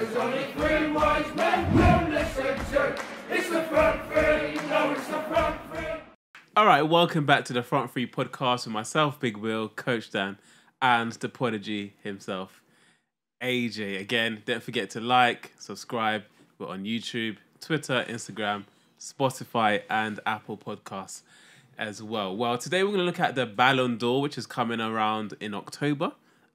There's only three wise men. It's the front three. No, it's the front three. All right, welcome back to the Front Three podcast with myself, Big Will, Coach Dan, and the prodigy himself, AJ. Again, don't forget to like, subscribe. We're on YouTube, Twitter, Instagram, Spotify, and Apple Podcasts as well. Well, today we're going to look at the Ballon d'Or, which is coming around in October,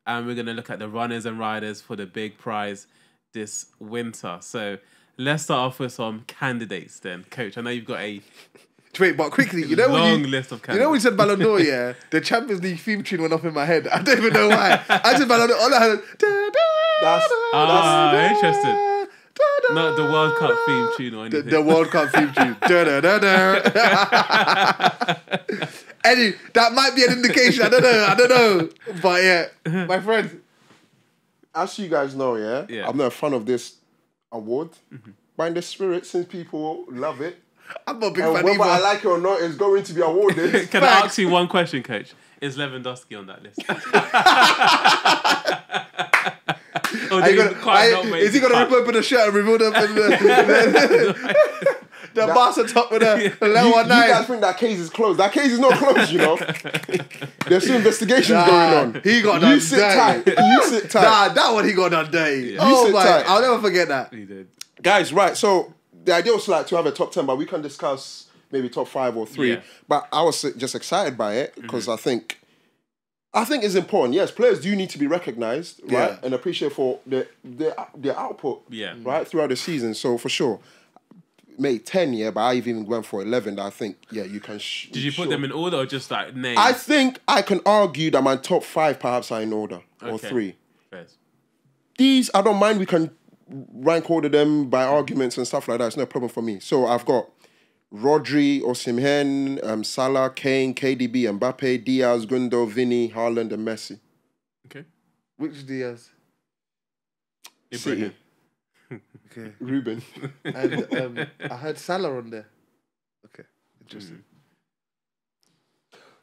and we're going to look at the runners and riders for the big prize this winter. So let's start off with some candidates then. Coach, I know you've got a Wait, but quickly, you know when long you, list of candidates. you know when you said Ballon d'Or, yeah, the Champions League theme tune went off in my head. I don't even know why. I just Ballon d'Or. All I heard, da, da, That's- da, Ah, da, interesting. da, da, Not the World Cup theme tune or The, anything. the World Cup theme tune. Da, da, da, da. Any, that might be an indication. I don't know. I don't know. But yeah, my friend. As you guys know, yeah, Yeah. I'm not a fan of this award. Mm-hmm. But in the spirit, since people love it, I'm not a big and fan whether I like it or not, it's going to be awarded. Can I ask you one question, Coach? Is Lewandowski on that list? or Are you gonna, quite are- is he gonna cut? rip open the shirt and reveal the the, the, the Barca top with the you, level you one guys think that case is closed. That case is not closed, you know. There's still investigations Nah, going on. he got done. you sit dirty. tight. You sit tight. Nah, that one he got done dirty. You Oh sit my! tight. I'll never forget that. He did. Guys, right. So the idea was like to have a top ten, but we can discuss maybe top five or three. Yeah. But I was just excited by it because Mm-hmm. I think, I think it's important. Yes, players do need to be recognised, right, Yeah. and appreciated for the their their output, Yeah. right, throughout the season. So for sure, made ten, yeah, but I even went for eleven. That I think, yeah, you can. Sh- Did you put them in order or just like names? I think I can argue that my top five perhaps are in order or three. Fairs. these I don't mind. We can rank order them by arguments and stuff like that. It's no problem for me. So I've got Rodri, Osimhen, um, Salah, Kane, KDB, Mbappe, Diaz, Gundo, Vinny, Haaland, and Messi. Okay. Which Diaz? Ibrahim. Okay. Ruben. And um, I heard Salah on there. Okay, interesting.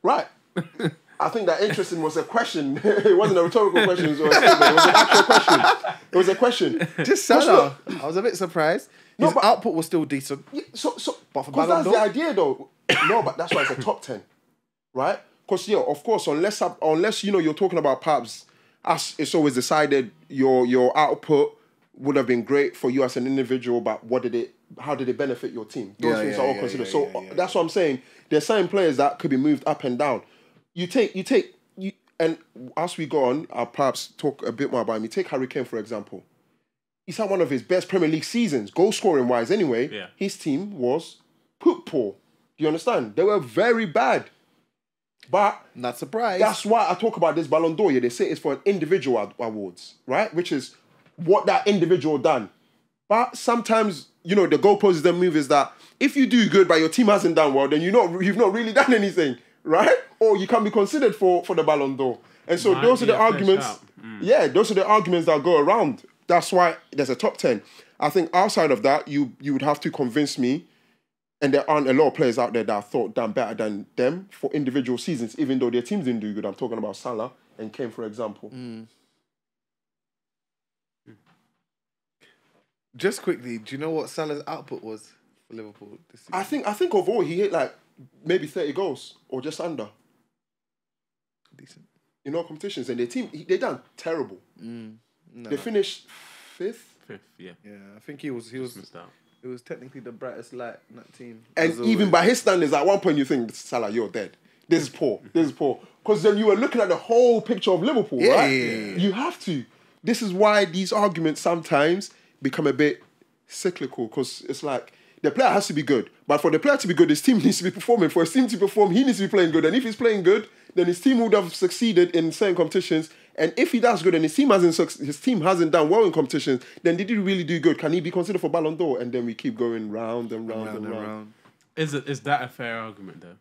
right. I think that interesting was a question. it wasn't a rhetorical question. It was, a statement. It was an actual question. It was a question. Just Salah. I was a bit surprised. No, His but- output was still decent. Yeah, so, so, But for that's the idea, though. no, but that's why it's a top ten, right? Because yeah, of course, unless unless you know you're talking about pubs, as it's always decided your your output would have been great for you as an individual, but what did it? How did it benefit your team? Those Yeah, things yeah, are all yeah, considered. yeah, so yeah, yeah. that's what I'm saying. There's certain players that could be moved up and down. You take you take you and as we go on, I'll perhaps talk a bit more about him. You take Harry Kane for example he's had one of his best Premier League seasons, goal scoring wise. Anyway, Yeah. his team was poop poor. Do you understand? They were very bad. But Not surprised. that's why I talk about this Ballon d'Or. Yeah, they say it's for an individual ad- awards, right? Which is what that individual done. But sometimes, you know, the goalposts the move is that if you do good but your team hasn't done well, then you not you've not really done anything, right? Or you can't be considered for for the Ballon d'Or. And so Might those are the arguments. out. Hmm. Yeah, those are the arguments that go around. That's why there's a top ten. I think outside of that, you you would have to convince me, and there aren't a lot of players out there that I thought done better than them for individual seasons, even though their teams didn't do good. I'm talking about Salah and Kane, for example. Hmm. Just quickly, do you know what Salah's output was for Liverpool this season? I think I think overall he hit like maybe 30 goals or just under. Decent. In all competitions, and their team he- they done terrible. Mm, no. They finished fifth. Fifth, yeah. Yeah, I think he was. He was. Missed out. It was technically the brightest light in that team. And As even always. by his standards, at one point you think, Salah, you're dead. This is poor. This is poor. Because then you were looking at the whole picture of Liverpool, Yeah, right? yeah, yeah, yeah. You have to. This is why these arguments sometimes become a bit cyclical because it's like the player has to be good. But for the player to be good, his team needs to be performing. For his team to perform, he needs to be playing good. And if he's playing good, then his team would have succeeded in certain competitions. And if he does good and his team hasn't suc- his team hasn't done well in competitions, then did he really do good? Can he be considered for Ballon d'Or? And then we keep going round and round, round and and round. round. Is it is that a fair argument though?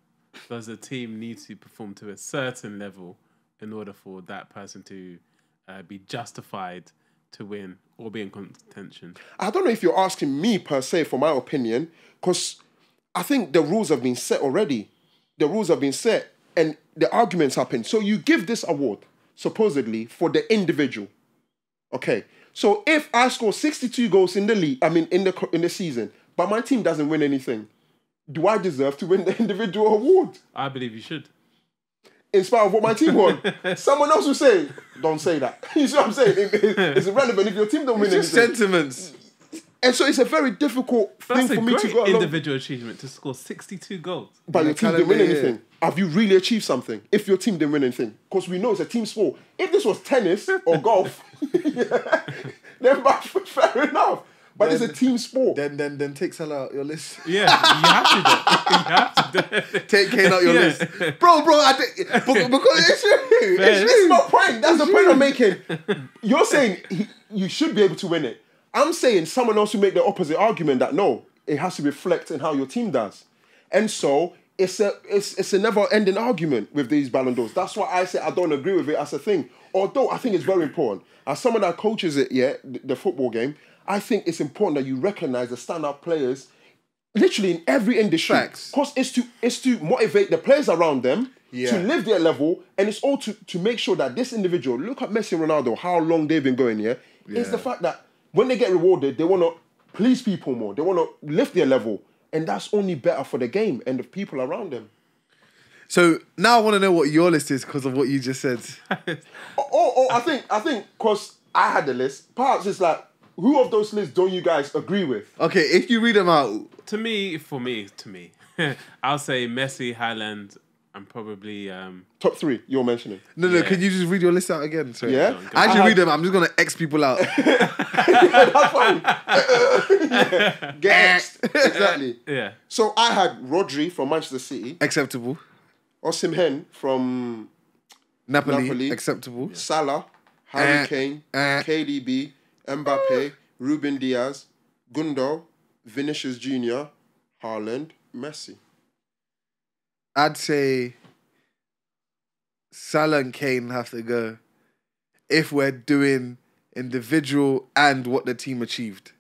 Does a team need to perform to a certain level in order for that person to uh, be justified to win or be in contention? I don't know if you're asking me per se for my opinion, because I think the rules have been set already. The rules have been set and the arguments happen. So you give this award supposedly for the individual, Okay, so if I score 62 goals in the league, I mean in the in the season, but my team doesn't win anything, do I deserve to win the individual award? I believe you should. In spite of what my team won. Someone else will say, don't say that. you see what I'm saying? It- it- it's irrelevant if your team don't win Just anything. sentiments. And so it's a very difficult That's thing for me to go individual achievement to score 62 goals. But your team didn't win anything. Have you really achieved something? If your team didn't win anything, because we know it's a team sport. If this was tennis or golf, yeah, then fair enough. But it's a team sport. Then then then take Salah out your list. Yeah, you have to do. You have to do. Take Kane out your Yeah. list, bro, bro. I think because because it's true. Fair. It's This is my point. That's the point I'm making. You're saying he, you should be able to win it. I'm saying someone else will make the opposite argument that no, it has to reflect in how your team does. And so it's a it's, it's a never-ending argument with these Ballon d'Ors. That's why I say I don't agree with it as a thing. Although I think it's very important. As someone that coaches it, yeah, the, the football game, I think it's important that you recognize the standout players literally in every industry. Because it's to it's to motivate the players around them Yeah. to live their level, and it's all to, to make sure that this individual, look at Messi and Ronaldo, how long they've been going here. It's Yeah. the fact that when they get rewarded, they want to please people more. They want to lift their level, and that's only better for the game and the people around them. So now I want to know what your list is because of what you just said. Oh, oh, oh, I think I think because I had the list. Perhaps it's like who of those lists don't you guys agree with? Okay, if you read them out, To me, for me, to me, I'll say Messi, Haaland, and probably um, Top three you're mentioning. no, no. Yeah. Can you just read your list out again? Sorry. Yeah? go on, go As I you had- read them, I'm just gonna X people out. That's fine. Get next. exactly. yeah. So I had Rodri from Manchester City, Acceptable. Osimhen from Napoli. Napoli. Acceptable. Salah, Harry Eh, Kane, eh. KDB, Mbappe, Ruben Dias, Gundo, Vinicius Junior, Haaland, Messi. I'd say Salah and Kane have to go if we're doing individual and what the team achieved.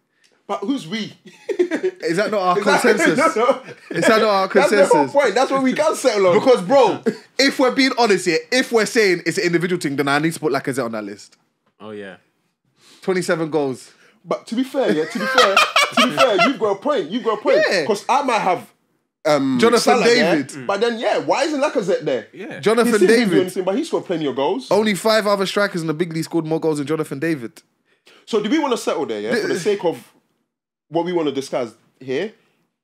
But who's we? Is that not our Is that- consensus? no, no. Is that not our That's the whole point. That's what we can settle on. Because, bro, if we're being honest here, if we're saying it's an individual thing, then I need to put Lacazette on that list. Oh yeah. 27 goals. But to be fair, yeah, to be fair, to be fair, you've got a point. You've got a point. Yeah. Because I might have um, Jonathan Salah there, David. but then yeah, why isn't Lacazette there? Yeah. Jonathan still didn't do David. anything, but he scored plenty of goals. Only five other strikers in the big league scored more goals than Jonathan David. So do we want to settle there? Yeah, for the sake of what we want to discuss here,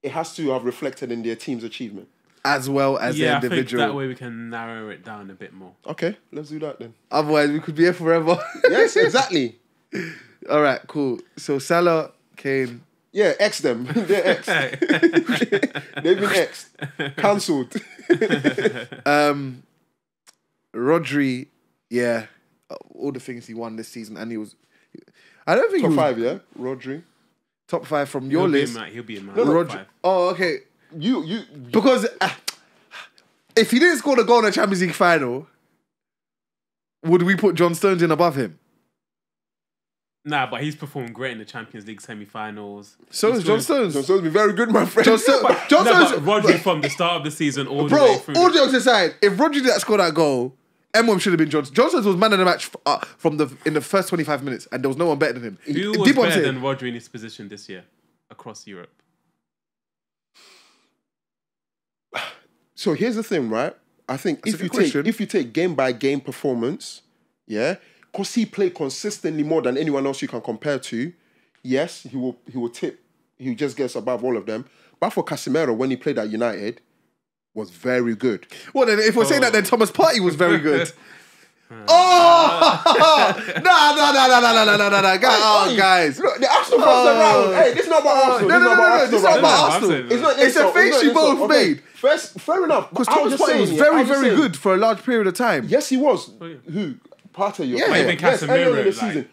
it has to have reflected in their team's achievement. As well as yeah, the I think individual. that way we can narrow it down a bit more. Okay, let's do that then. Otherwise, we could be here forever. Yes, exactly. All right, cool. So Salah, Kane. Yeah, X them. They're X. They've been X. Cancelled. Um, Rodri, yeah, all the things he won this season, and he was. I don't think Top he was five, yeah? Rodri. top five from your He'll be in list. my, he'll be in my no, top Rodri. five. Oh, okay. You, you, Because uh, if he didn't score the goal in the Champions League final, would we put John Stones in above him? Nah, but he's performed great in the Champions League semi-finals. So He's is John doing- Stones. John Stones be very good, my friend. John Stones. John No, Stones. but Rodri from the start of the season all the Bro, way through. all jokes aside, if Rodri didn't score that goal, M1 should have been Johnson. Johnson was man of the match uh, from the in the first 25 minutes, and there was no one better than him. Who was Deep what I'm better saying? than Rodri in his position this year across Europe? So here's the thing, right? I think That's if a you take question. if you take game by game performance, yeah, because he played consistently more than anyone else you can compare to. Yes, he will he will tip. He just gets above all of them. But for Casemiro, when he played at United, was very good. Well, then, if we're saying that, then oh. Thomas Partey was very good. oh! no, no, no, no, no, no, no, no, no, guys. Oh, guys. Look, the Arsenal fans Oh. around. Hey, this is not about Arsenal. no, this no, is no, no, about this is not about now. Arsenal. It's not It's a insult, face not you both Okay, made. First, fair enough. Because I was Thomas Partey saying, was very, very good for a large period of time. Yes, he was. Oh, yeah. Who? Partey, you're Yeah. Even yes, in the Casemiro, like- season.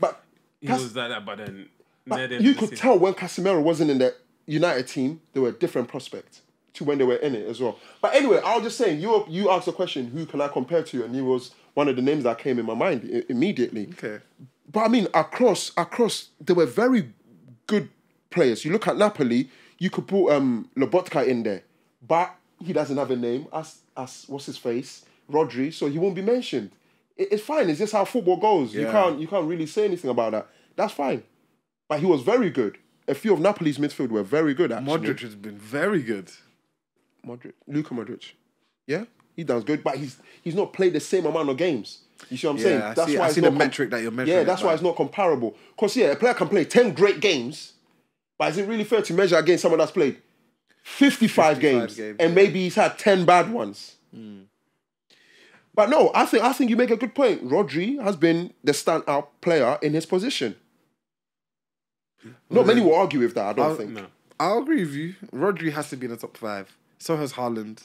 But, He Cas- was like that, but then but near the end you could season- tell when Casemiro wasn't in the United team, they were a different prospect to when they were in it as well. But anyway, I was just saying, you you asked the question, who can I compare to? And he was one of the names that came in my mind i- immediately. Okay. But I mean, across across, they were very good players. You look at Napoli, you could put um Lobotka in there, but he doesn't have a name as as what's his face Rodri, so he won't be mentioned. It- it's fine. It's just how football goes. You can't you can't really say anything about that. That's fine. But he was very good. A few of Napoli's midfield were very good actually. Modric has been very good. Modric, Luka Modric. Yeah, he does good, but he's he's not played the same amount of games. You see what I'm saying? Yeah, I see- I it's see the not metric that you're measuring Yeah, that's why it's not comparable. Because yeah, a player can play ten great games, but is it really fair to measure against someone that's played 55, 55 games, games, and yeah. maybe he's had ten bad ones? Hmm. But no, I think I think you make a good point. Rodri has been the standout player in his position. Not many will argue with that. I don't I'll- think. No. I'll agree with you. Rodri has to be in the top five. So has Haaland.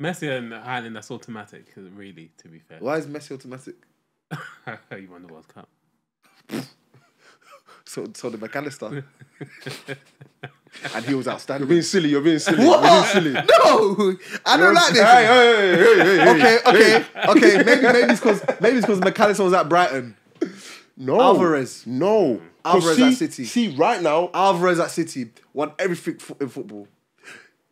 Messi and Haaland, that's automatic, really, to be fair. Why is Messi automatic? you won the World Cup. So, so the McAllister. and he was You're outstanding. being silly. You're being silly. What? You're being silly. No, I don't like this. Hey, hey, hey, okay, okay, okay. Maybe maybe it's because maybe it's because McAllister was at Brighton. No. Alvarez. No, Alvarez see, at City. See, right now, Alvarez at City won everything in football.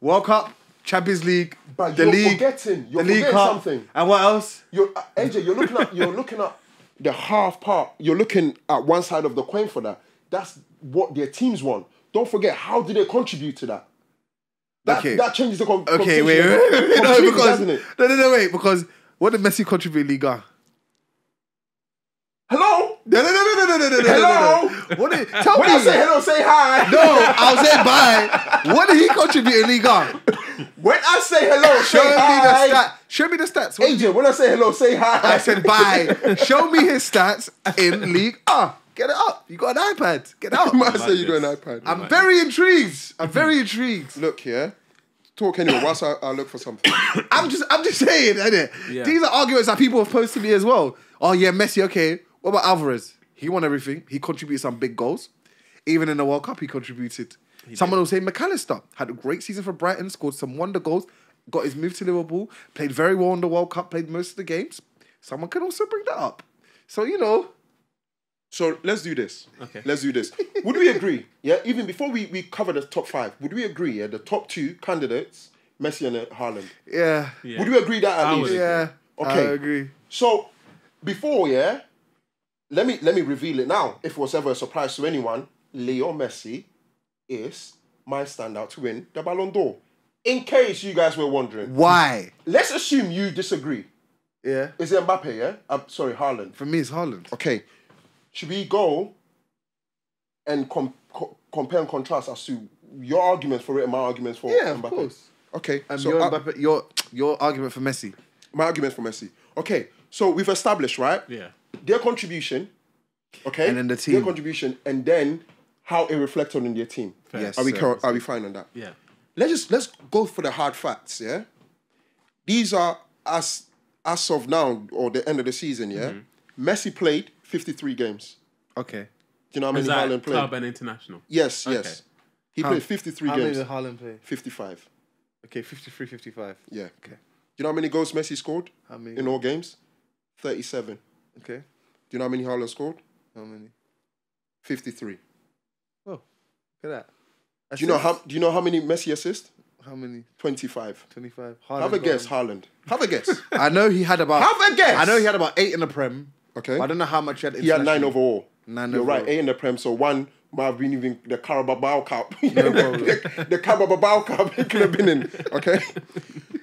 World Cup, Champions League, But the you're league, forgetting- you're the League Cup, something. and what else? you're uh, AJ, you're looking at you're looking at the half part, you're looking at one side of the coin for that. That's what their teams want. Don't forget, how do they contribute to that? That, okay. that changes the con- okay, wait, wait, wait, wait, wait no, because, no, no, no, wait, because what did Messi contribute Liga? Hello? No, no, no, no, no, no, no, no, hello? no, no. What did, tell when me. When I say hello, say hi. No, I'll say bye. What did he contribute in Liga? When I say hello, Show say me hi. the stats. Show me the stats. What did AJ, when I say hello, say hi. I said bye. Show me his stats in League. Ah, get it up. You got an iPad. Get it up. I say you got an iPad. I'm very intrigued. I'm very intrigued. Look here. Talk anyway. Whilst I, I look for something. I'm just, I'm just saying, innit? Yeah. These are arguments that people have posed to me as well. Oh yeah, Messi. Okay, what about Alvarez? He won everything. He contributed some big goals. Even in the World Cup, he contributed. Someone will say McAllister had a great season for Brighton, scored some wonder goals, got his move to Liverpool, played very well in the World Cup, played most of the games. Someone can also bring that up. So you know, So let's do this. Okay. Let's do this. Would we agree? Yeah. Even before we, we cover the top five, would we agree? Yeah. The top two candidates, Messi and uh, Haaland. yeah, Yeah. Would we agree that at I least? would. yeah. Okay. I agree. So before, yeah, let me let me reveal it now. If it was ever a surprise to anyone, Leo Messi is my standout to win the Ballon d'Or. In case you guys were wondering, Why? let's assume you disagree. Yeah. Is it Mbappe? Yeah. I'm sorry, Haaland. For me, it's Haaland. Okay. Should we go and com- co- compare and contrast as to your arguments for it and my arguments for Yeah, of course. Okay. And so your, I- Mbappe- your your argument for Messi. my arguments for Messi. Okay. So we've established, right? Yeah. their contribution, okay, And then the team. their contribution, and then how it reflected on their team. Yes, are we sir. are we fine on that? Yeah. Let's just let's go for the hard facts. Yeah, these are as as of now or the end of the season. Yeah, Mm-hmm. Messi played fifty three games. Okay. Do you know how Is many that Haaland played? club and international? Yes, Okay. yes. He played fifty three How games. many did Haaland play? Fifty five. Okay, 53, 55. Yeah. Okay. Do you know how many goals Messi scored How many? in all games? Thirty seven. Okay. Do you know how many Haaland scored? How many? Fifty three. Oh, look at that. Do you know how? Do you know how many Messi assists? How many? Twenty five. 25. Have a guess, Haaland. Have a guess. I know he had about. Have a guess. I know he had about eight in the Prem. Okay. But I don't know how much he had. He had nine overall. Nine You're right, eight in the Prem. So one might have been even the Carabao Cup. the, the Carabao Cup he could have been in. Okay.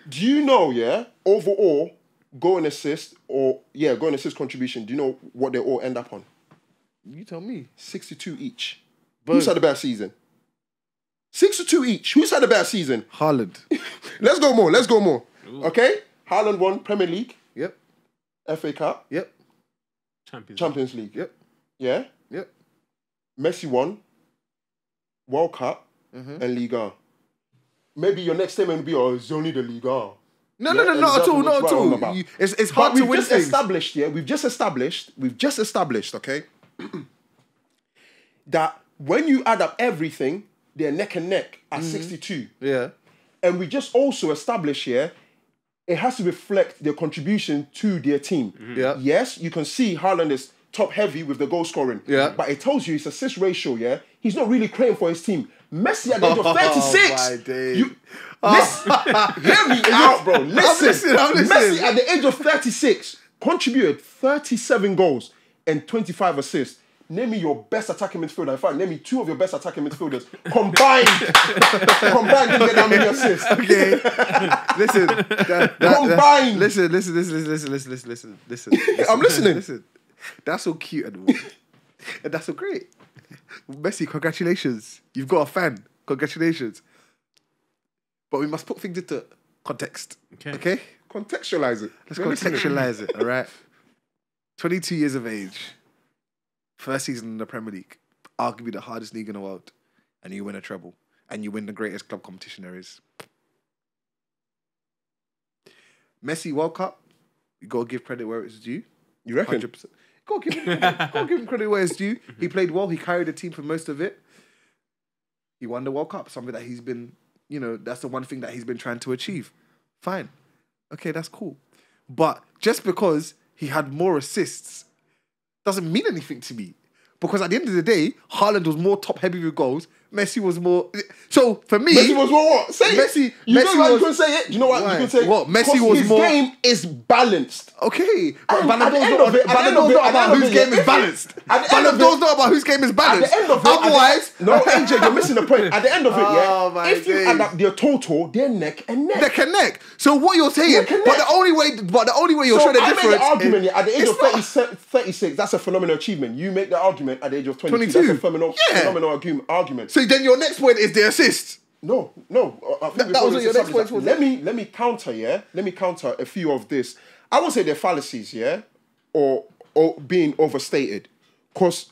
do you know? Yeah. Overall, goal and assist, or yeah, goal and assist contribution. Do you know what they all end up on? You tell me. Sixty-two each. Who's had a better season? Six or two each. Who's had a better season? Haaland. Let's go more. Let's go more. Okay. Haaland won Premier League, yep. FA Cup, Yep. Champions. Champions League. Yep. Yeah. Yep. Messi won World Cup Mm-hmm. and Liga. Maybe your next statement will be, "Oh, it's only the Liga." No, Yeah, no, no, and not at that's all. Not it's at all. about. You- It's, it's But hard to we've win just things. established, yeah, we've just established, we've just established, okay, that when you add up everything, they're neck and neck at Mm-hmm. 62. Yeah. And we just also established here, it has to reflect their contribution to their team. Yeah. Yes, you can see Haaland is top heavy with the goal scoring. Yeah. But it tells you his assist ratio, yeah, he's not really creating for his team. Messi at the age of Oh, 36. my days. You, listen, hear me out, bro. Listen, listening. Messi at the age of 36 contributed 37 goals and 25 assists. Name me your best attacking midfielder. In fact, name me two of your best attacking midfielders combined. combined didn't get that many assists. Okay. listen. that- that- that- listen, listen, listen, listen, listen, listen, listen, listen, listen. I'm listening. Listen. That's so cute and and that's so great. Messi, congratulations. You've got a fan. Congratulations. But we must put things into context. Okay. Okay? Contextualize it. Let's We're listening. contextualize it, all right? 22 years of age, first season in the Premier League, arguably the hardest league in the world, and you win a treble, and you win the greatest club competition there is. Messi World Cup, you gotta give credit where it's due. You reckon? 100%. Go give him credit. Go give him credit where it's due. He played well. He carried the team for most of it. He won the World Cup, something that he's been, you know, that's the one thing that he's been trying to achieve. Fine. Okay, that's cool. But just because he had more assists doesn't mean anything to me. Because at the end of the day, Haaland was more top heavy with goals. Messi was more. So for me, Messi was more what? Say Messi- it. You Messi know why was- you can say it? You know what Why? you can say? What? Messi was his more- game is balanced. Okay, but Ballon d'Or's not, it- at the Ballon end of d'Or's it- not about whose game is balanced. at the end Ballon d'Or's not about whose game is balanced. At the end of it, Otherwise, no, AJ, you're missing the point. At the end of it, Oh, yeah, my if you add up their total, they're neck and neck. they connect. So what you're saying, but the only way, but the only way you're showing the difference. argument at the age of 36, that's a phenomenal achievement. You make the argument at the age of 22, 22. that's a phenomenal argument. So then your next point is the assist. No, no. I think That- that was your next point, was Let it? me let me counter, yeah. Let me counter a few of this. I won't say they're fallacies, yeah, or or being overstated. Cause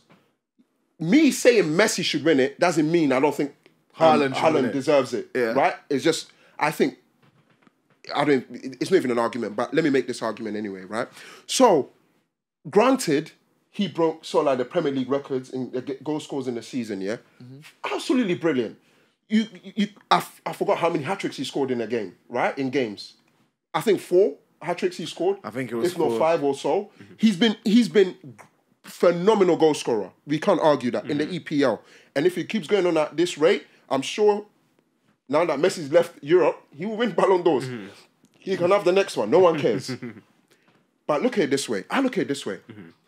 me saying Messi should win it doesn't mean I don't think Haaland should win Haaland it. deserves it. Yeah. Right? It's just I think I don't. It's not even an argument, but let me make this argument anyway. Right? So, granted, he broke sort of like the Premier League records in the goal scores in the season. Yeah, mm-hmm. absolutely brilliant. You, you, you I, f- I forgot how many hat tricks he scored in a game. Right? In games, I think four hat tricks he scored. I think it was if not five or so. Mm-hmm. He's been he's been phenomenal goal scorer. We can't argue that in the mm-hmm. EPL. And if he keeps going on at this rate, I'm sure now that Messi's left Europe, he will win Ballon d'Ors. He can have the next one. No one cares. but look at it this way. I look at it this way.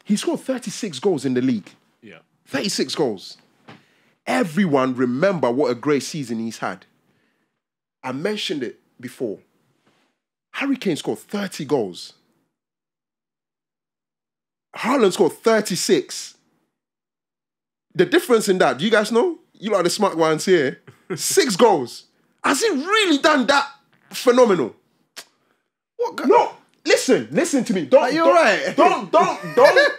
He scored 36 goals in the league. Yeah. 36 goals. Everyone remember what a great season he's had. I mentioned it before. Harry Kane scored 30 goals. Haaland scored 36. The difference in that, do you guys know? You are the smart ones here. Six goals. Has he really done that phenomenal? What? No, listen, listen to me. Don't, Are you don't, alright? Don't, don't, don't,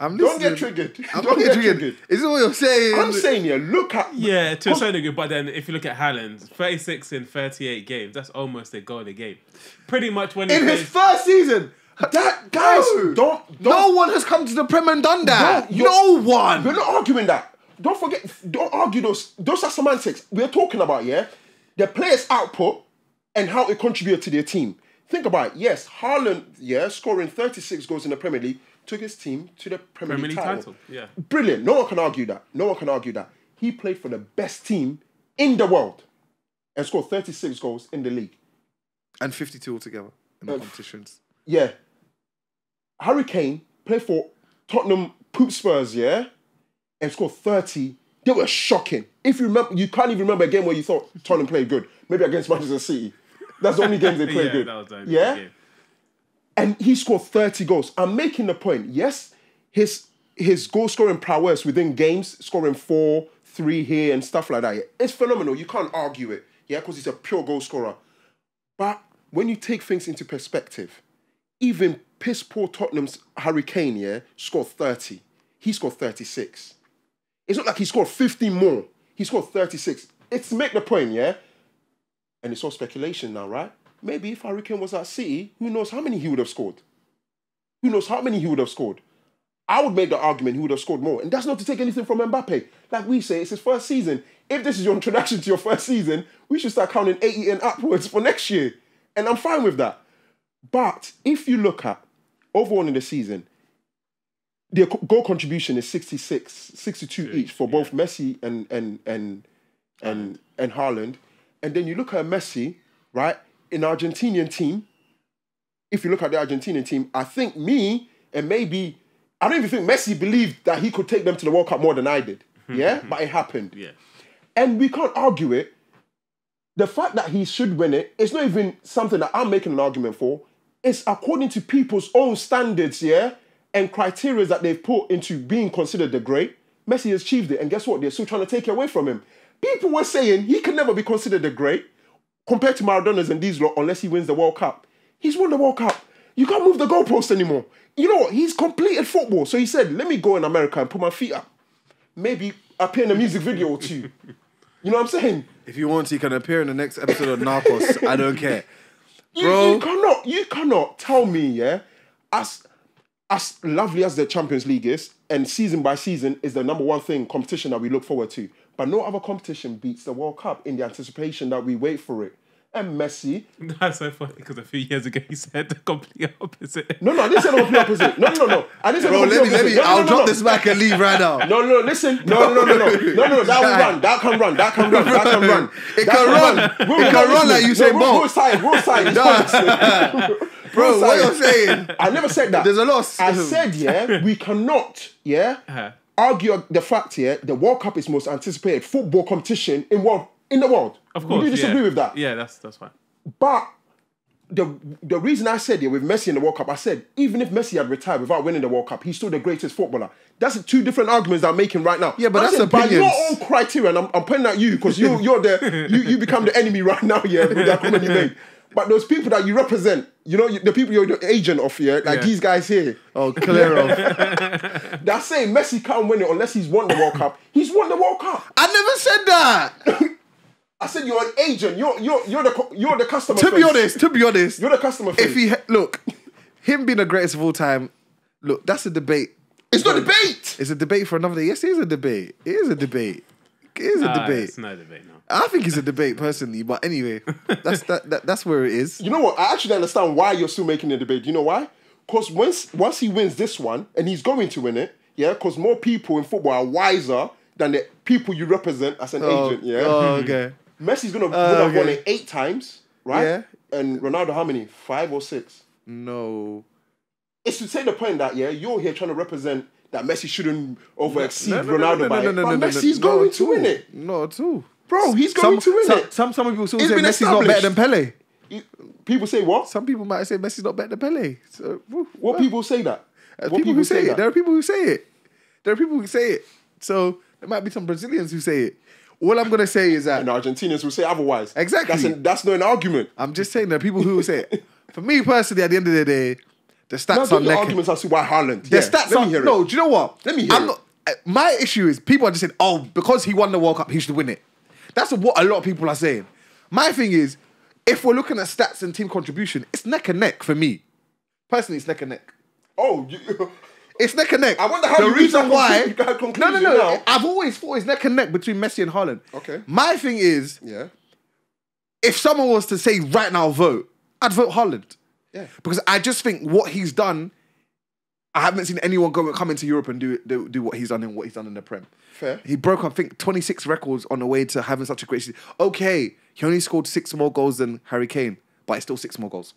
I'm don't get triggered. I'm don't get getting triggered. Is this what you're saying? I'm saying yeah. look at Yeah, to a certain degree, but then if you look at Haaland, 36 in 38 games, that's almost a goal a game. Pretty much when he in his plays, first season. that, guys. No. Don't, don't. No one has come to the Prem and done that. No, No one. We're not arguing that. Don't forget. Don't argue those. Those are semantics. We're talking about yeah, the players' output and how it contributed to their team. Think about it. Yes, Haaland, yeah, scoring 36 goals in the Premier League took his team to the Premier, Premier League, League title. title. Yeah. Brilliant. No one can argue that. No one can argue that. He played for the best team in the world and scored 36 goals in the league. and 52 altogether in the Uh, competitions. Yeah. Harry Kane played for Tottenham Poop Spurs, yeah, and scored 30. They were shocking. If you remember, you can't even remember a game where you thought Tottenham played good. Maybe against Manchester City. That's the only game they played yeah, good. that was the only yeah, game. and he scored 30 goals. I'm making the point. Yes, his his goal scoring prowess within games, scoring four, three here and stuff like that. yeah, It's phenomenal. You can't argue it. Yeah, because he's a pure goal scorer. But when you take things into perspective, even piss poor Tottenham's Harry Kane, yeah, scored 30. He scored 36. It's not like he scored 50 more. He scored 36. It's make the point, yeah? And it's all speculation now, right? Maybe if Harry Kane was at City, who knows how many he would have scored? Who knows how many he would have scored? I would make the argument he would have scored more. And that's not to take anything from Mbappe. Like we say, it's his first season. If this is your introduction to your first season, we should start counting 80 and upwards for next year. And I'm fine with that. But if you look at overall in the season, their goal contribution is 66, 62 each for both Messi and and and and and Haaland. And then you look at Messi, right, in Argentinian team, if you look at the Argentinian team, I think me and maybe I don't even think Messi believed that he could take them to the World Cup more than I did. Yeah, but it happened. Yeah. And we can't argue it. The fact that he should win it, it's not even something that I'm making an argument for. It's according to people's own standards, yeah, and criteria that they've put into being considered the great. Messi has achieved it, and guess what? They're still trying to take it away from him. People were saying he can never be considered a great compared to Maradona's and these lot unless he wins the World Cup. He's won the World Cup. You can't move the goalpost anymore. You know what? He's completed football. So he said, let me go in America and put my feet up. Maybe appear in a music video or two. You know what I'm saying? If you want, you can appear in the next episode of Narcos. I don't care. You, Bro. you cannot, you cannot tell me, yeah, as as lovely as the Champions League is, and season by season is the number one thing competition that we look forward to. But no other competition beats the World Cup in the anticipation that we wait for it. And Messi, That's so funny because a few years ago he said the complete opposite. no, no, I didn't say the complete opposite. No, no, no, I didn't say Bro, the let me, complete let me. No, no, I'll no, drop no. this back and leave right now. No, no, listen. No, no, no, no, no, no. That will run. That can run. That can run. That can run. It That can run. We're It can run like listening. Usain no, we're- Bolt. We're side. We're side. Bro, We're what you're saying? I never said that. There's a lot. Of, I said, yeah, we cannot, yeah, Uh-huh. argue the fact, yeah, the World Cup is most anticipated football competition in world in the world. Of course, Would you disagree yeah. with that? Yeah, that's that's fine. But the the reason I said yeah with Messi in the World Cup, I said even if Messi had retired without winning the World Cup, he's still the greatest footballer. That's two different arguments I'm making right now. Yeah, but I that's said, by your own criteria, and I'm, I'm pointing at you because you you're the you you become the enemy right now, yeah, with that comment you made. But those people that you represent, you know, the people you're the agent of, yeah, like Yeah. these guys here, oh, Calero. they're saying Messi can't win it unless he's won the World Cup. He's won the World Cup. I never said that. I said you're an agent. You're you're you're the you're the customer. to be honest, to be honest, you're the customer. Face. if he look, him being the greatest of all time, look, that's a debate. it's not a debate. It's a debate for another day. Yes, it is a debate. It is a debate. It is a Nah, debate. It's no debate now. I think it's a debate personally, but anyway, that's that, that that's where it is. You know what? I actually understand why you're still making the debate. You know why? Because once once he wins this one, and he's going to win it, yeah. Because more people in football are wiser than the people you represent as an Oh, agent. Yeah. oh, okay. Messi's gonna Oh, have won it eight times, right? Yeah. And Ronaldo, how many? Five or six? No. It's to say the point that yeah, you're here trying to represent that Messi shouldn't over exceed No, no, no, Ronaldo no, by no, it. no, but no, no, Messi's no, going to win it, Not at all. Bro. He's Some, going to win some, it. some some people still say Messi's not better than. Pele. People say what? Some people might say Messi's not better than Pele. So, What well, people say that? What people who say, it. that? There are people who say it. There are people who say it. So there might be some Brazilians who say it. All I'm gonna say is that And Argentinians will say otherwise. Exactly. That's, an- that's not an argument. I'm just saying there are people who will say it. For me personally, at the end of the day, the stats give are neck. arguments as to why Haaland. The Yeah, stats let are me hear no. it. Do you know what? Let me hear I'm it. not. uh, My issue is people are just saying, "Oh, because he won the World Cup, he should win it." That's what a lot of people are saying. My thing is, if we're looking at stats and team contribution, it's neck and neck for me. Personally, it's neck and neck. Oh, you, It's neck and neck. I wonder how the you reason why. no, no, no. now. I've always thought it's neck and neck between Messi and Haaland. Okay. My thing is, yeah. if someone was to say right now vote, I'd vote Haaland. Yeah. Because I just think what he's done, I haven't seen anyone go come into Europe and do do, do what he's done and what he's done in the Prem. Fair. He broke, I think, 26 records on the way to having such a great season. Okay, he only scored six more goals than Harry Kane, but it's still six more goals.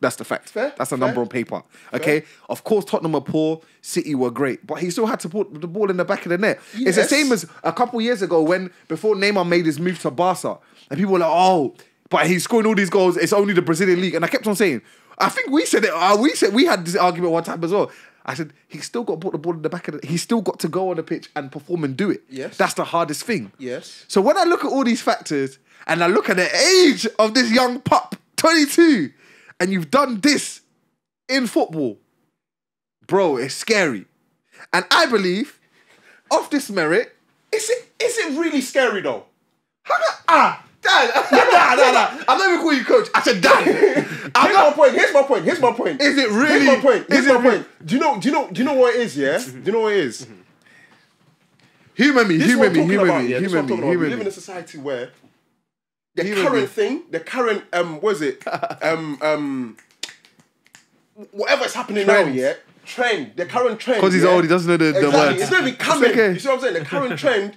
That's the fact. Fair, That's a fair. number on paper. Okay. Of course, Tottenham were poor. City were great, but he still had to put the ball in the back of the net. Yes. It's the same as a couple years ago when before Neymar made his move to Barca, and people were like, "Oh, but he's scoring all these goals. It's only the Brazilian league." And I kept on saying, I think we said it. Uh, we said we had this argument one time as well. I said he's still got to put the ball in the back of the. He's still got to go on the pitch and perform and do it. Yes. that's the hardest thing. Yes. So when I look at all these factors and I look at the age of this young pup, 22, and you've done this in football, bro, it's scary. And I believe, off this merit, Is it is it really scary though? how ah, Dan, nah, nah, nah. I'm not even calling you coach. I said Dan. I'm Here's not. my point. Here's my point. Here's my point. Is it really- Here's my point. Here's is my point. Do you know? Do you know? Do you know what it is? Yeah. Do you know what it is? Human me, This is what human me, me, this human me. We live in a society where the Human current me. thing, the current um, was it? um, um, whatever's happening Trend. now, yeah. Trend, the current trend. Because he's yeah? old, he doesn't know the- the exactly. words. It's not even coming. okay. You see what I'm saying? The current trend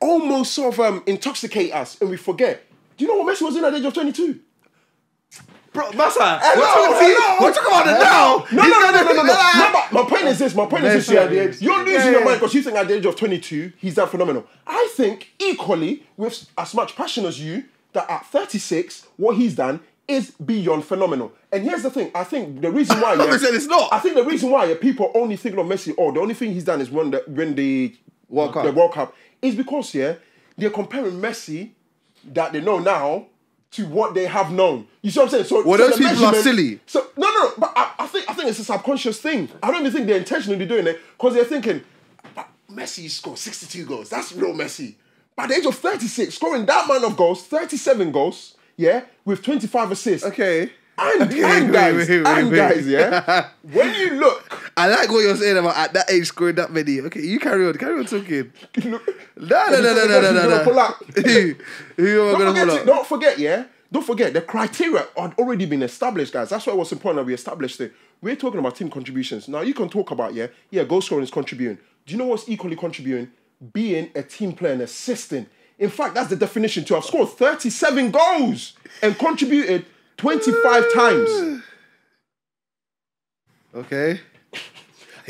almost sort of um, intoxicate us, and we forget. Do you know what Messi was in at the age of 22? Bro, Massa, we're Hello, talking, see, hello. we're talking about it now. No, no, no, no, no, no, no. No my point is this. My point is this. Messi Yeah, at the you're losing your mind because you think at the age of 22 he's that phenomenal. I think equally with as much passion as you that at 36 what he's done is beyond phenomenal. And here's the thing. I think the reason why. Yeah, saying it's not. I think the reason why yeah, people only thinking of Messi. Oh, the only thing he's done is win the win the World Cup. The World Cup is because yeah they're comparing Messi that they know now to what they have known. You see what I'm saying? So Well, so those people are silly. so no, no, no. But I, I think I think it's a subconscious thing. I don't even think they're intentionally doing it because they're thinking, "But Messi scored 62 goals. That's real Messi. By the age of 36, scoring that amount of goals, 37 goals, yeah, with 25 assists. Okay. And, Okay, and guys, wait, wait, and wait. guys, yeah. when you look, I like what you're saying about at that age scoring that many. Okay, you carry on. Carry on talking. No, no, no, no, no, no, no, pull up. Who who am I Don't gonna forget, pull to- up? don't forget, yeah. Don't forget, the criteria had already been established, guys. That's why it was important that we established it. We're talking about team contributions. Now you can talk about, yeah, yeah, goal scoring is contributing. Do you know what's equally contributing? Being a team player and assisting. In fact, that's the definition to have scored 37 goals and contributed 25 times. Okay.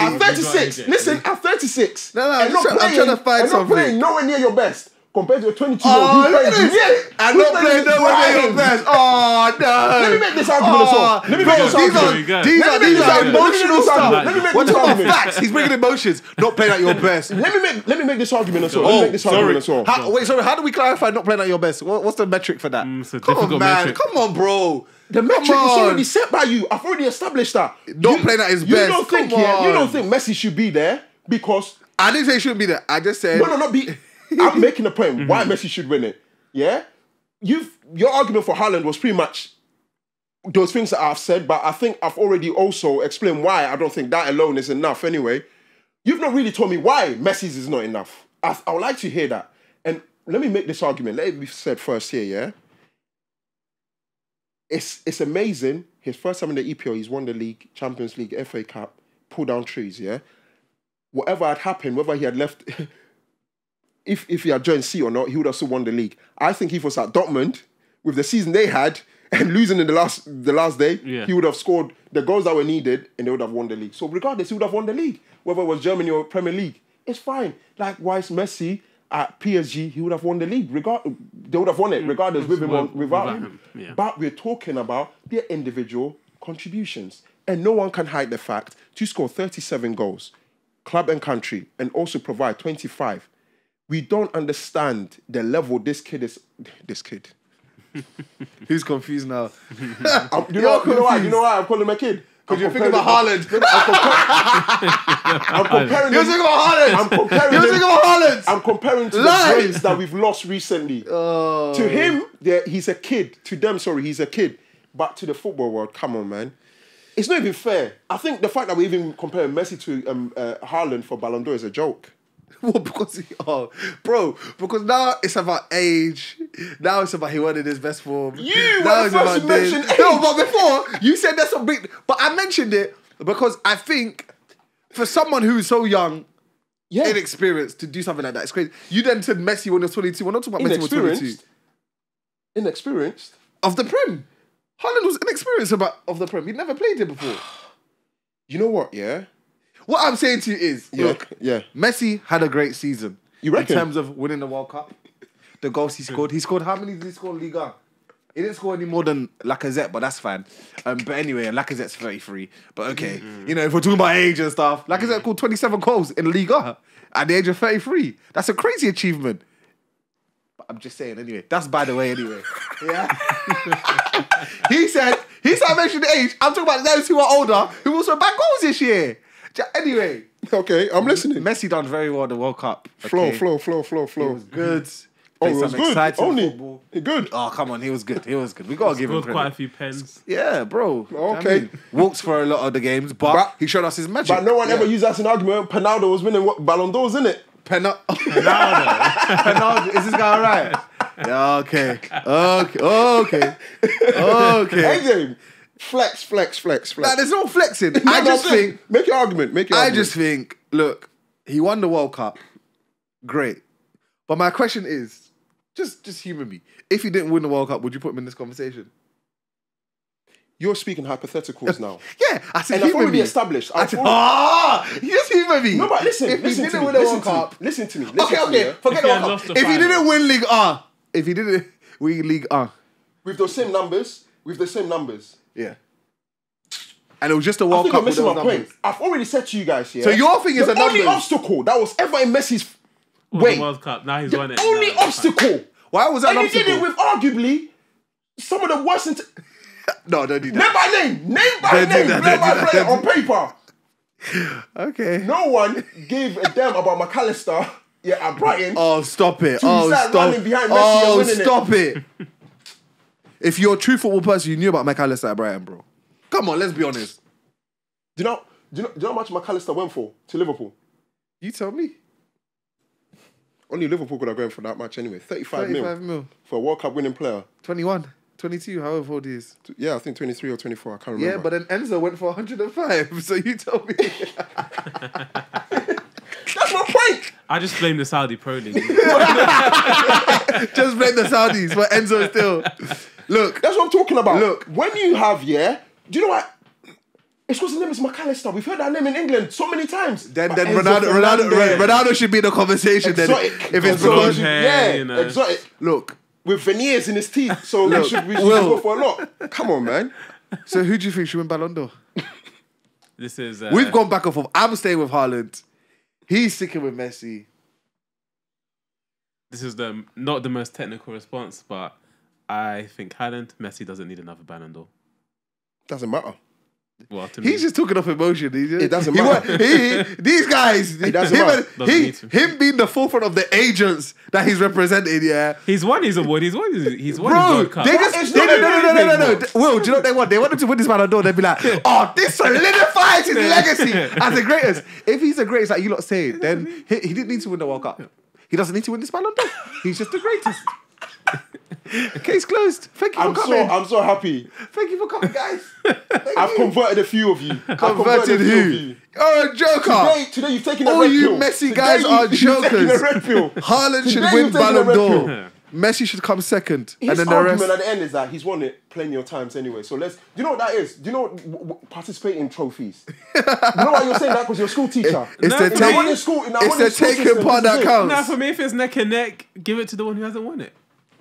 At you 36, got it, listen, at 36, No, no, I'm and not trying- I'm trying to find and not something. playing nowhere near your best compared to a 22 year Oh, old look who's at playing, this. yeah, And who's not playing no one near your best. Oh no. Let me make this argument as well. Let me make this argument. are, Here we go. these are, these this are argument. Let me make emotional this stuff. argument. Let me make We're this talking about facts. He's bringing emotions. Not playing at your best. Let me make let me make this argument as well. Let me Oh, make this argument as well. How, wait, sorry. How do we clarify not playing at your best? What, what's the metric for that? Mm, it's a Come on, man. Come on, bro. The metric is already set by you. I've already established that. Don't You- playing at his you best. Don't think, yeah, you don't think Messi should be there because I didn't say he shouldn't be there. I just said no, no, not be. I'm making a point why mhm. Messi should win it. Yeah, you've your argument for Haaland was pretty much those things that I've said, but I think I've already also explained why I don't think that alone is enough. Anyway, you've not really told me why Messi's is not enough. I, I would like to hear that. And let me make this argument. Let it be said first here. Yeah, it's it's amazing. His first time in the EPL, he's won the league, Champions League, FA Cup, pull down trees. Yeah, whatever had happened, whether he had left, if if he had joined C or not, he would have still won the league. I think if he was at Dortmund with the season they had and losing in the last the last day, Yeah. he would have scored the goals that were needed and they would have won the league. So regardless, he would have won the league, whether it was Germany or Premier League. It's fine. Likewise, Messi at PSG, he would have won the league. Regard, they would have won it mm. regardless with him or without, without him. him, yeah. But we're talking about their individual contributions, and no one can hide the fact to score 37 goals, club and country, and also provide 25. We don't understand the level this kid is. This kid. who's confused now. You, know, you know why? You know why I'm calling him a kid? Because you're thinking about Haaland. I'm comparing. You're thinking about Haaland. I'm comparing. You're thinking about Haaland. I'm comparing to the Lies. greats that we've lost recently. Oh. To him, they're- he's a kid. To them, sorry, he's a kid. But to the football world, come on, man. It's not even fair. I think the fact that we're even compare Messi to um, uh, Haaland for Ballon d'Or is a joke. Well, because he, oh, bro, because now it's about age. Now it's about he wanted his best form. You now were the first to mention No, but before you said that's a big. But I mentioned it because I think for someone who's so young, Yeah. inexperienced to do something like that, it's crazy. You then said Messi when he was 22. We're not talking about Messi when he was 22 Inexperienced. Inexperienced. of the Prem. Haaland was inexperienced about of the Prem. He'd never played it before. You know what? Yeah. What I'm saying to you is, Yeah. look, Yeah. Messi had a great season. You reckon? In terms of winning the World Cup, the goals he scored. He scored how many did he score in Liga? He didn't score any more than Lacazette, but that's fine. Um, but anyway, Lacazette's 33. But okay, you know, if we're talking about age and stuff, Lacazette scored 27 goals in Liga at the age of 33. That's a crazy achievement. But I'm just saying, anyway. That's by the way, anyway. Yeah. he said, he said I mentioned the age. I'm talking about those who are older who also back goals this year. Ja- Anyway, Okay, I'm listening. Messi done very well the World Cup. Flow, okay? flow, flow, flow, It flow. was good. Mm. Oh, Played it was good. Only football. good. Oh, come on. He was good. He was good. We got to give him Scored quite a few pens. Yeah, bro. Okay. I mean, walks for a lot of the games, but, But- he showed us his magic. But no one Yeah. ever used that as an argument. Penaldo was winning what Ballon d'Ors, isn't it? Penal- Penaldo. Is this guy all right? Yeah, okay. Okay. Okay. Okay. AJ, flex, flex, flex, flex. Now, there's no flexing. I just no, think make your argument. Make your I argument. just think, look, he won the World Cup. Great. But my question is, just just humor me. If he didn't win the World Cup, would you put him in this conversation? You're speaking hypotheticals now. Yeah, I said And I've human already being. established. I I've said, already- ah, you just human being. No, but listen, if listen he didn't me, win the listen World to me, Cup, listen to me. Listen okay, to okay, yeah? forget If the he World Cup. lost the If he didn't win League R, if he didn't win League R, With those same numbers, with the same numbers. Yeah. And it was just a I World think Cup you're with missing my numbers. point. I've already said to you guys, yeah. So your thing is the the only numbers. obstacle that was ever in Messi's Won way. the World Cup. Now he's The won it. only Now- obstacle. Why was that And an he did it with arguably some of the worst. Inter- No, don't do name that. by name, name by Don't do name, that, player don't by do that, player don't on paper. Okay. No one gave a damn about Mac Allister. Yeah, at Brighton. Oh, stop it. Oh, start stop. running behind Messi and Oh, winning it. stop it. if you're a true football person, you knew about Mac Allister at Brighton, bro. Come on, let's be honest. Do you know? Do you know? Do you know how much Mac Allister went for to Liverpool? You tell me. Only Liverpool could have gone for that much anyway. Thirty-five, 35 mil mil. for a World Cup winning player. 21, 22, however old he is. Yeah, I think twenty-three or twenty-four. I can't remember. Yeah, but then Enzo went for 105. So you tell me. that's my point. I just blame the Saudi Pro League. Just blame the Saudis for Enzo still. Look, That's what I'm talking about. Look. when you have yeah, do you know what? It's because the name is Mac Allister. We've heard that name in England so many times. then, But then Enzo Ronaldo, Ronaldo, Ronaldo should be in the conversation. Then, exotic. if it's Exotic. because, hair, yeah, you know. exotic look. with veneers in his teeth. So we should, we should Will. go for a lot. Come on, man. So who do you think should win Ballon d'Or? This is. Uh, We've gone back and forth. I'm staying with Haaland. He's sticking with Messi. This is the not the most technical response, but I think Haaland, Messi doesn't need another Ballon d'Or. Doesn't matter. Well, to me, He's just talking off emotion. He just, It doesn't he matter. he- he- these guys, It doesn't him, matter. and- Doesn't he, him being the forefront of the agents that he's represented, yeah. he's won his award. He's won. His, he's won his Bro, World Cup. they just It's they, no, no, no, no, no, no, no. Will, do you know what they want? They want him to win this Ballon d'Or. They'd be like, oh, this solidifies his legacy as the greatest. If he's the greatest, like you lot say, then he, he didn't need to win the World Cup. He doesn't need to win this Ballon d'Or. He's just the greatest. Case closed. Thank you for I'm so coming. I'm so happy. Thank you for coming, guys. Thank I've you. converted a few of you. I've converted a few of who? you. You're a joker. Today, today you've taken a All red you pill. Messi Today guys you- are you've jokers. a red pill. Haaland should win you've taken a Ballon red d'Or. Messi should come second, His and then the argument rest. at the end is that he's won it plenty of times anyway. So let's. Do you know what that is? Do you know w- w- participating trophies? you know why you're saying that? Because you're a school teacher. It's No, the in take- school- that It's the in school taken system, part this that is it. counts. Now, for me, if it's neck and neck, give it to the one who hasn't won it.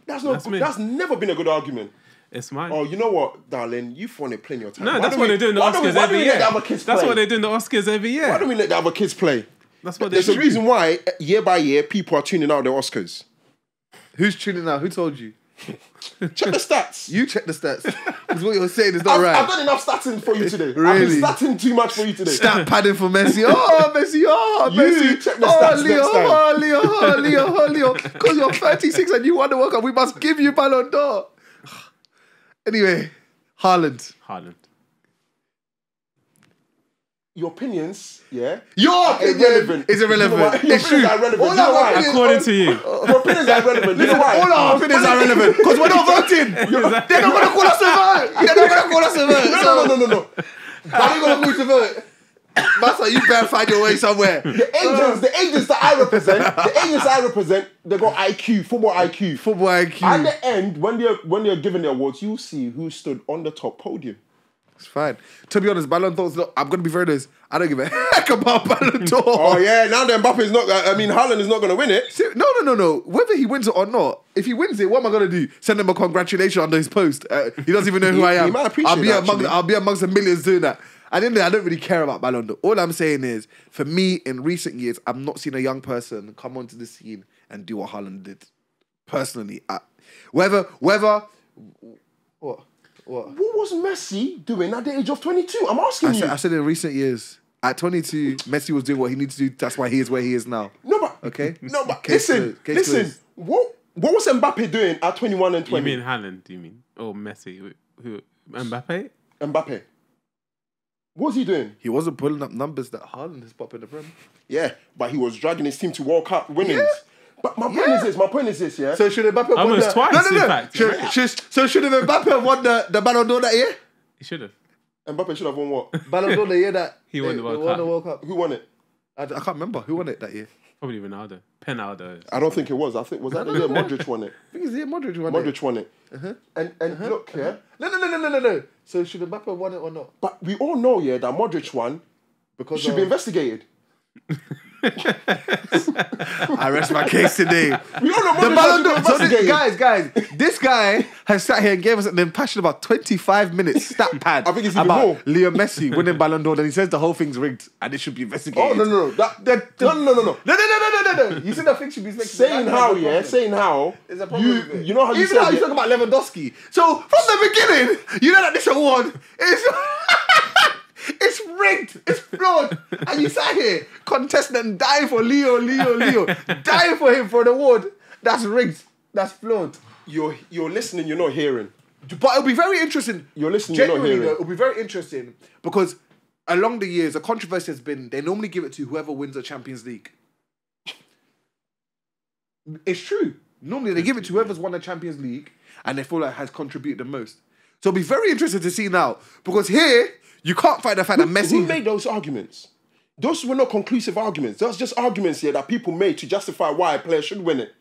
That's not. That's me. That's never been a good argument. It's mine. Oh, you know what, darling? You've won it plenty of times. no, Why that's what we- they do in the why we- Oscars every year. let the other kids That's play? what they do in the Oscars every year. Why don't we let the other kids play? That's what There's a reason why uh, year by year people are tuning out the Oscars. Who's tuning out? Who told you? Check the stats. You check the stats. Because what you're saying is not I've, right. I've done enough statting for you today. Really? I've been statting too much for you today. Stat padding for Messi. Oh, Messi. Oh, You Messi. check the oh, stats Leo. next time. Oh, Leo. Oh, Leo. Oh, Leo. Because you're 36 and you won the World Cup, we must give you Ballon d'Or. Anyway, Haaland. Haaland. Your opinions, yeah, Your irrelevant. opinion is You know Your It's true. are irrelevant. All You know our why? opinions- According to you. Your opinions are irrelevant. You know why? All our opinions are relevant because we're not voting. They're not going to call us to vote. They're not going to call us to vote. No, no, no, no, no. How are you going to move to vote? Master, you better find your way somewhere. The agents, the agents that I represent, the agents I represent, they got IQ, football IQ. Football IQ. At the end, when they're when they're giving the awards, you see who stood on the top podium. It's fine. To be honest, Ballon d'Or's not. I'm going to be very honest. I don't give a heck about Ballon d'Or. Oh yeah, now that Mbappe is not. I mean, Haaland is not going to win it. No, no, no, no. Whether he wins it or not, if he wins it, what am I gonna do? Send him a congratulation under his post. Uh, he doesn't even know who He- I am. he might appreciate I'll be that, among. I'll be amongst the millions doing that. End of the I don't really care about Ballon d'Or. All I'm saying is, for me, in recent years, I've not seen a young person come onto the scene and do what Haaland did. Personally, I, whether whether what what What was Messi doing at the age of 22? I'm asking I you. said, I said in recent years. At 22, Messi was doing what he needed to do. That's why he is where he is now. no, but Okay. no, but Case listen, closed. Case listen. closed. What what was Mbappe doing at 21 and 20? You 20? mean Haaland? Do you mean? Oh, Messi. Who? who Mbappe? Mbappe. What was he doing? He wasn't pulling up numbers that Haaland has popped in the Prem. Yeah, but he was dragging his team to World Cup winnings. Yeah. But my point Yeah. is this. My point is this. Yeah. So should Mbappe won Almost the, twice, No, no, in no. fact. Should, should, so should Mbappe have won the, the Ballon d'Or that year? He should have. Mbappe should have won what? Ballon d'Or the year that He won the World they Cup. the World Cup. Who won it? I, I can't remember who won it that year. Probably Ronaldo. Penaldo. I don't think it was. I think was that the year Modric won it. I think it's the year Modric won it. Modric won it. Uh-huh. And and look, yeah. No, no, no, no, no, no, no. So should Mbappe won it or not? But we all know, yeah, that Modric won Because should be investigated. I rest my case today. We know The Ballon d'Or. So this, guys, guys, this guy has sat here and gave us an impassioned about 25 minutes stat pad. I think it's about more. Leo Messi winning Ballon d'Or. Then he says the whole thing's rigged and it should be oh, investigated. Oh no no no that, that no no no no no. No, no, no, no, no, no. You said the thing should be investigated. Saying how, yeah, saying how. There's a problem You with it. you know how you Even said how you talk about Lewandowski. So from the beginning, you know that this award is it's rigged, it's flawed, and you sat here contesting and dying for Leo, Leo, Leo, dying for him for the award that's rigged, that's flawed. you're you're listening, you're not hearing. But it'll be very interesting. You're listening, you're not hearing. though, it'll be very interesting because along the years, the controversy has been they normally give it to whoever wins the Champions League. It's true. Normally they give it to whoever's won the Champions League and they feel like has contributed the most. So it'll be very interesting to see now because here you can't fight the fact that Messi. Who made those arguments? Those were not conclusive arguments. Those just arguments here that people made to justify why a player should win it.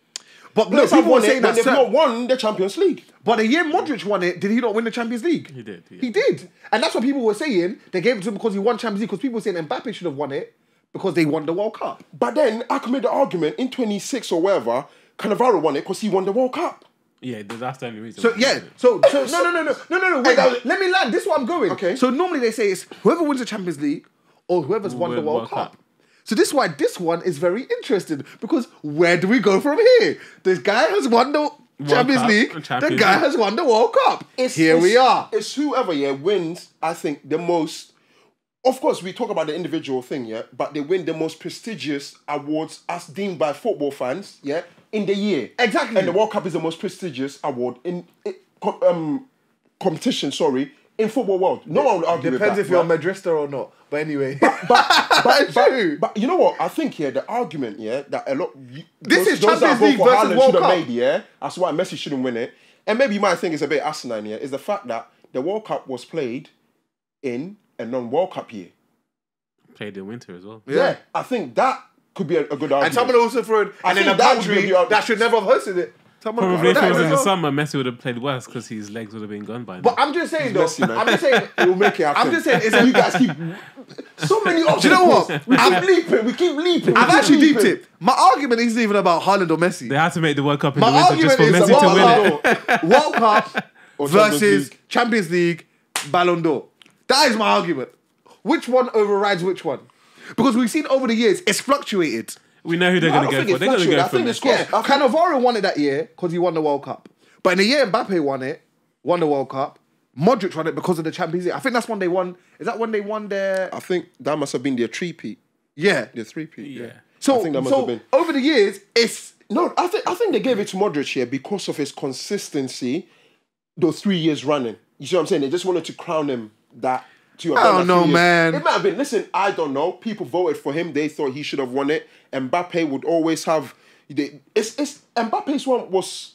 but No, no, people people were won it, saying but that. they've cer- not won the Champions League. But the year Modric won it, did he not win the Champions League? He did, yeah. He did. And that's what people were saying. They gave it to him because he won Champions League. Because people were saying Mbappe should have won it because they won the World Cup. But then I could make the argument in 26 or whatever, Cannavaro won it because he won the World Cup. Yeah, that's the only reason. So yeah, so so no no no no no no no. Wait, Hey, let me land. This is where I'm going. Okay. So normally they say it's whoever wins the Champions League or whoever's won the World World Cup. Cup. So this is why this one is very interesting because where do we go from here? This guy has won the Champions Cup League. and the guy League. has won the World Cup. It's- here it's- we are. It's whoever, yeah, wins, I think, the most. Of course, we talk about the individual thing, yeah, but they win the most prestigious awards as deemed by football fans, yeah, in the year. Exactly. And the World Cup is the most prestigious award in, in um, competition, sorry, in football world. No one would argue Depends with if you're right? a Madrista or not. But anyway, but, but, It's true. but, but you know what? I think yeah, the argument yeah that a lot. You, This those, is those that Champions League versus Haaland World Cup. made yeah. That's why Messi shouldn't win it. And maybe you might think it's a bit asinine yeah. Is the fact that the World Cup was played in a non-World Cup year. played in winter as well. Yeah, I think that could be a, a good argument. and someone also threw it, I and in think a that would be the- that should never have hosted it. Someone Probably if it was in the summer, Messi would have played worse because his legs would have been gone by now. But I'm just saying though. Messi, man. I'm just saying. We'll make it happen. I'm just saying. It's you guys keep so many options. Do you know what? We keep I'm- leaping. We keep leaping. we I've keep actually deeped leaping. it. My argument isn't even about Haaland or Messi. they had to make the World Cup in My the winter just argument for is Messi to World win it. Cup, World Cup Or Champions versus League. Champions League, Ballon d'Or. That is my argument. Which one overrides which one? Because we've seen over the years, it's fluctuated. We know who they're No, going to go for. They're going to go fluctuated. I for think it's Messi. close. Yeah, I think- Cannavaro won it that year because he won the World Cup. But in the year Mbappe won it, won the World Cup, Modric won it because of the Champions League. I think that's when they won. Is that when they won their? I think that must have been their three-peat. Yeah. Their three-peat. Yeah. So, I think that must so have been. over the years, it's No, I think I think they gave it to Modric here because of his consistency. Those three years running, you see what I'm saying? They just wanted to crown him that. To have I don't know, man. It might have been. Listen, I don't know. People voted for him. They thought he should have won it. Mbappe would always have. They, it's it's Mbappe's one was,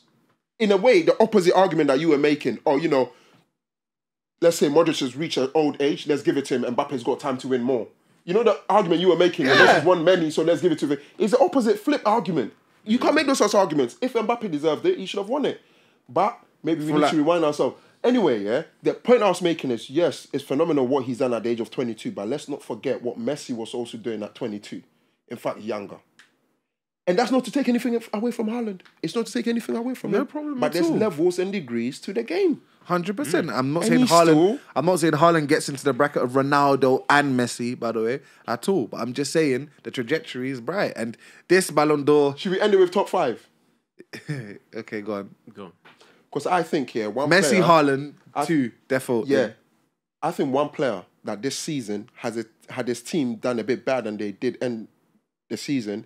in a way, the opposite argument that you were making. Or you know, let's say Modric has reached an old age. Let's give it to him. Mbappe's got time to win more. You know the argument you were making. Yeah. This is one many, so let's give it to him. It's the opposite flip argument. You can't make those sorts of arguments. If Mbappe deserved it, he should have won it. But maybe we need like- to rewind ourselves. Anyway, yeah, the point I was making is yes, it's phenomenal what he's done at the age of 22, but let's not forget what Messi was also doing at 22. In fact, younger. And that's not to take anything away from Haaland. It's not to take anything away from No him. problem But at there's all. levels and degrees to the game. Hundred percent. Mm. I'm not And saying he's Haaland. still- I'm not saying Haaland gets into the bracket of Ronaldo and Messi, by the way, at all. But I'm just saying the trajectory is bright, and this Ballon d'Or. Should we end it with top five? Okay, go on. Go on. Because I think here, one Messi, player, Haaland, I- two, defo. Yeah. I think one player that this season has a, had his team done a bit better than they did end the season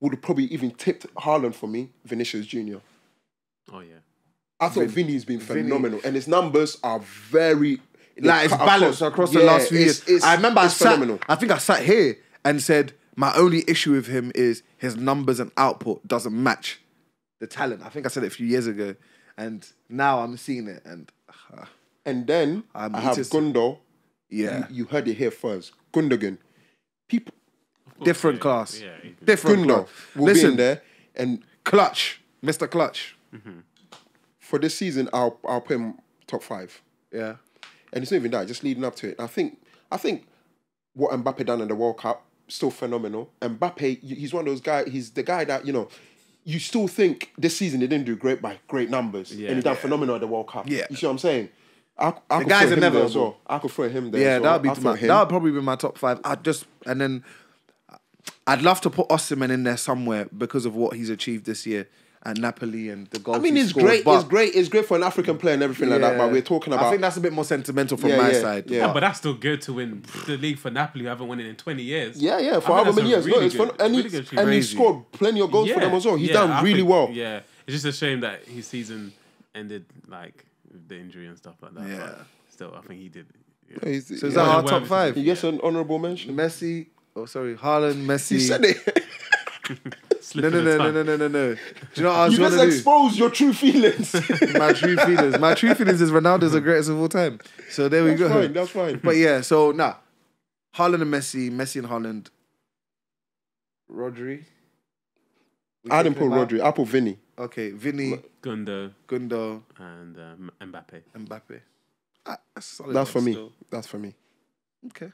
would have probably even tipped Haaland for me, Vinicius Junior. Oh yeah. I thought Vinny's been phenomenal, and his numbers are very like it's balanced across the Yeah, last few it's- years. it's- I remember I it's sat, phenomenal. I think I sat here and said my only issue with him is his numbers and output doesn't match the talent. I think I said it a few years ago, and now I'm seeing it, and uh, And then I'm I have just- Gundo. yeah, You, you heard it here first. Gundogan. People, different yeah, class. yeah, he- different Gundo class. will Listen, be in there, and Clutch, Mr. Clutch. for this season, I'll I'll put him top five. Yeah. and it's not even that. Just leading up to it, I think I think what Mbappe done in the World Cup still phenomenal. Mbappe, he's one of those guys. He's the guy that you know. You still think this season he didn't do great by great numbers, Yeah. and he done phenomenal at the World Cup. Yeah. you see what I'm saying? I, I could guy's are never as well. I could throw him there. Yeah, as that well. would be my, him. that would probably be my top five. I just and then I'd love to put Osimhen in there somewhere because of what he's achieved this year at Napoli and the goal. I mean, it's scored, great. It's great. It's great for an African player and everything like that. But we're talking about. I think that's a bit more sentimental from Yeah, my yeah, side. yeah. Yeah, but that's still good to win the league for Napoli, who haven't won it in 20 years. yeah, yeah. For think however that's many a years, no, really it's fun. good- and, really he, good and he scored plenty of goals for them as well. He's done really think- well. Yeah, it's just a shame that his season ended like with the injury and stuff like that. Yeah. But still, I think he did. Yeah. Yeah, he's- So is yeah. that our top five? He gets an honourable mention. Messi. Oh, sorry, Haaland, Messi. He said it. Slip No, no, no, no, no, no, no, no. Do you know what I was You going just to do? expose your true feelings. My true feelings. My true feelings is Ronaldo's the greatest of all time. So there we That's go. fine. That's fine. But yeah, so now, Haaland and Messi, Messi and Haaland, Rodri. We I can didn't put him out. Rodri. I put Vinny. Okay, Vinny, Gundo Gundo, and um, Mbappe. Mbappe. Ah, that's, a solid That's for one me. still. That's for me. Okay.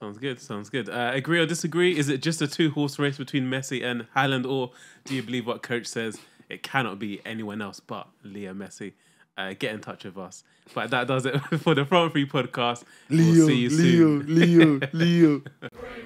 Sounds good. Sounds good. Uh, agree or disagree? Is it just a two horse race between Messi and Haaland, or do you believe what coach says? It cannot be anyone else but Leo Messi. Uh, get in touch with us. But that does it for the Front Three podcast. Leo, we'll see you Leo, soon. Leo, Leo. Three